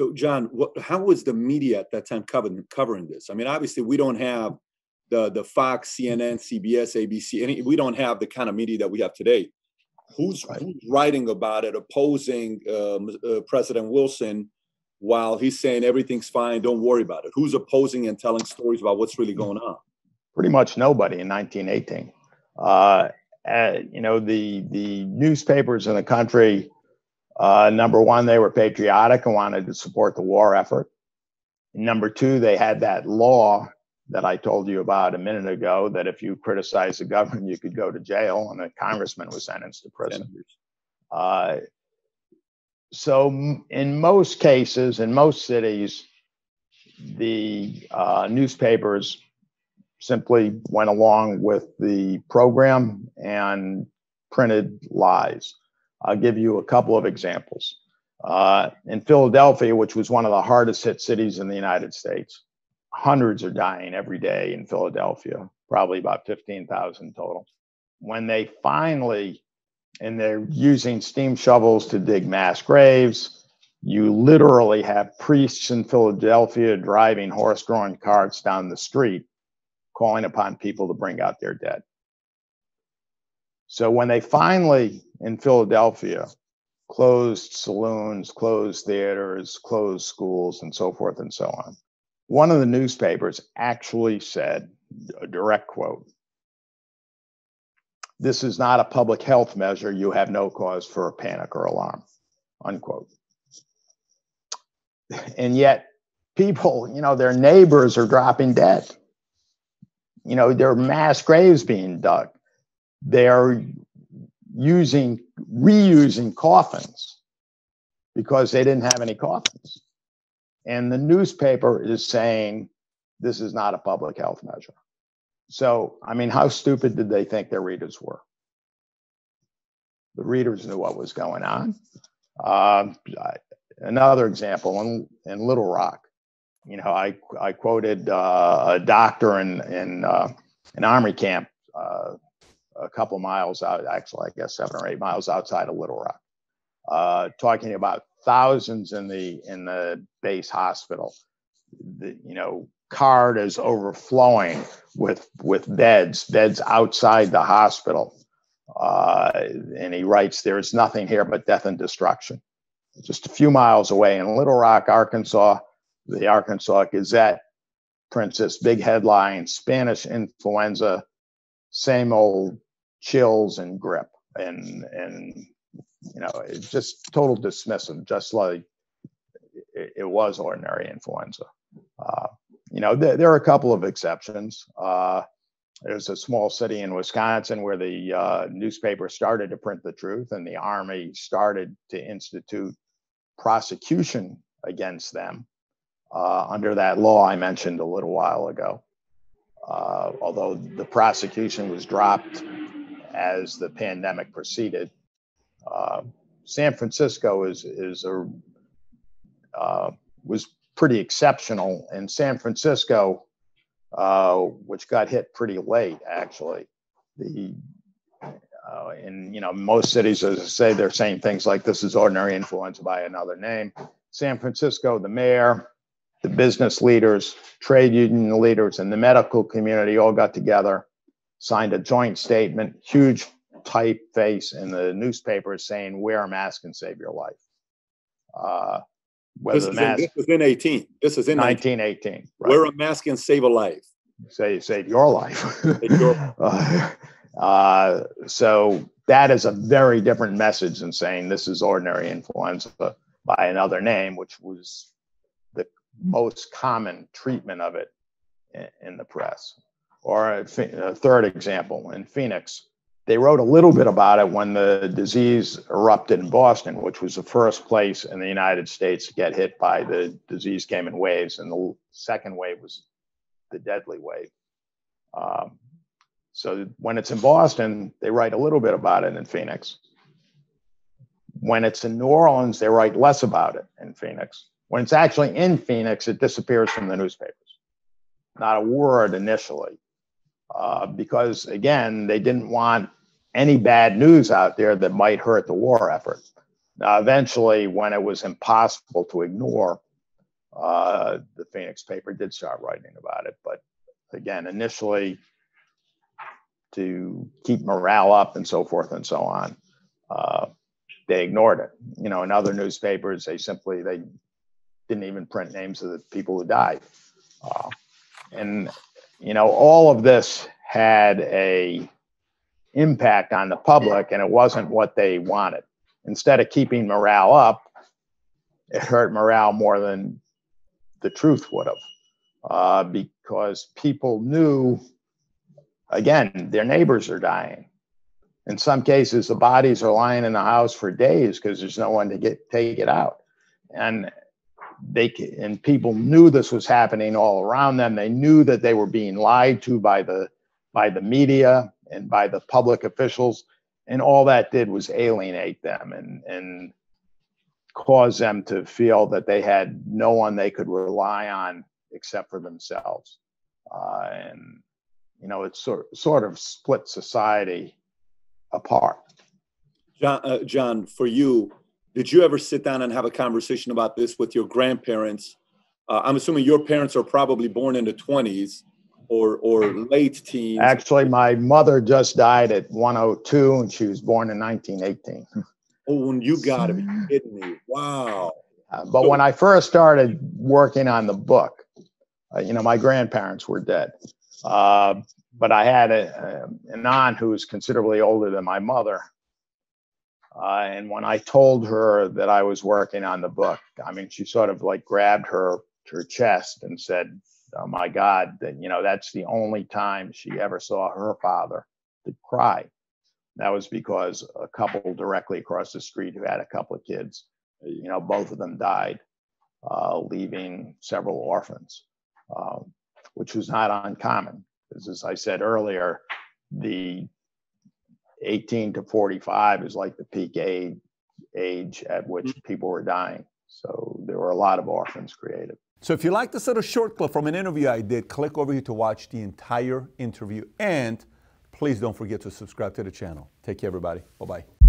So, John, what, how was the media at that time covering covering this? I mean, obviously, we don't have the the Fox, CNN, CBS, ABC. Any, we don't have the kind of media that we have today. Who's, right. who's writing about it, opposing um, uh, President Wilson, while he's saying everything's fine, don't worry about it? Who's opposing and telling stories about what's really going on? Pretty much nobody in 1918. Uh, uh, you know, the the newspapers in the country uh, number one, they were patriotic and wanted to support the war effort. Number two, they had that law that I told you about a minute ago that if you criticize the government, you could go to jail, and a congressman was sentenced to prison. Uh, so, in most cases, in most cities, the uh, newspapers simply went along with the program and printed lies. I'll give you a couple of examples. Uh, in Philadelphia, which was one of the hardest hit cities in the United States, hundreds are dying every day in Philadelphia, probably about 15,000 total. When they finally, and they're using steam shovels to dig mass graves, you literally have priests in Philadelphia driving horse drawn carts down the street, calling upon people to bring out their dead. So when they finally in Philadelphia closed saloons, closed theaters, closed schools, and so forth and so on. One of the newspapers actually said, a direct quote, this is not a public health measure. You have no cause for a panic or alarm, unquote. And yet, people, you know, their neighbors are dropping dead. You know, there are mass graves being dug. They're using reusing coffins because they didn't have any coffins. And the newspaper is saying this is not a public health measure. So, I mean, how stupid did they think their readers were? The readers knew what was going on. Uh, another example in, in Little Rock, you know, I, I quoted uh, a doctor in, in uh, an army camp a couple miles out, actually, I guess seven or eight miles outside of Little Rock, uh, talking about thousands in the in the base hospital. The, you know, card is overflowing with with beds, beds outside the hospital. Uh, and he writes, "There is nothing here but death and destruction." Just a few miles away in Little Rock, Arkansas, the Arkansas Gazette prints this big headline: "Spanish influenza same old chills and grip and and you know it's just total dismissive just like it, was ordinary influenza. Uh, you know th- there are a couple of exceptions. Uh, there's a small city in wisconsin where the uh, newspaper started to print the truth and the army started to institute prosecution against them uh, under that law i mentioned a little while ago. Uh, although the prosecution was dropped as the pandemic proceeded. Uh, San Francisco is is a uh, was pretty exceptional, and San Francisco, uh, which got hit pretty late, actually. The uh, in you know most cities, as I say, they're saying things like this is ordinary influenza by another name. San Francisco, the mayor, the business leaders, trade union leaders, and the medical community all got together, signed a joint statement, huge typeface in the newspaper saying, wear a mask and save your life. Uh, this, is mask, in, this is in 18. This is in 1918. Right. Wear a mask and save a life. Save, save your life. save your- uh, uh, so that is a very different message than saying this is ordinary influenza by another name, which was the most common treatment of it in, in the press. Or a, a third example in Phoenix, they wrote a little bit about it when the disease erupted in Boston, which was the first place in the United States to get hit by the disease came in waves, and the second wave was the deadly wave. Um, so when it's in Boston, they write a little bit about it in Phoenix. When it's in New Orleans, they write less about it in Phoenix. When it's actually in Phoenix, it disappears from the newspapers. Not a word initially, uh, because again, they didn't want any bad news out there that might hurt the war effort. Now, eventually, when it was impossible to ignore uh, the Phoenix paper did start writing about it. But again, initially to keep morale up and so forth and so on, uh, they ignored it. You know, in other newspapers, they simply they didn't even print names of the people who died. Uh, and you know, all of this had a impact on the public, and it wasn't what they wanted. Instead of keeping morale up, it hurt morale more than the truth would have, uh, because people knew, again, their neighbors are dying. In some cases, the bodies are lying in the house for days because there's no one to get take it out, and they and people knew this was happening all around them. They knew that they were being lied to by the by the media and by the public officials, and all that did was alienate them and and cause them to feel that they had no one they could rely on except for themselves. Uh, and, you know, it sort, sort of split society apart. John, uh, John, for you, did you ever sit down and have a conversation about this with your grandparents? Uh, I'm assuming your parents are probably born in the 20s or, or late teens. Actually, my mother just died at 102 and she was born in 1918. Oh, you got to be kidding me. Wow. Uh, but when I first started working on the book, uh, you know, my grandparents were dead. Uh, but I had a, an aunt who was considerably older than my mother. Uh, and when I told her that I was working on the book, I mean, she sort of like grabbed her her chest and said, "Oh my God!" That you know, that's the only time she ever saw her father to cry. That was because a couple directly across the street who had a couple of kids, you know, both of them died, uh, leaving several orphans, um, which was not uncommon. Because as I said earlier, the 18 to 45 is like the peak age, age at which mm-hmm. people were dying. So there were a lot of orphans created. So if you like this little short clip from an interview I did, click over here to watch the entire interview and Please don't forget to subscribe to the channel. Take care, everybody. Bye bye.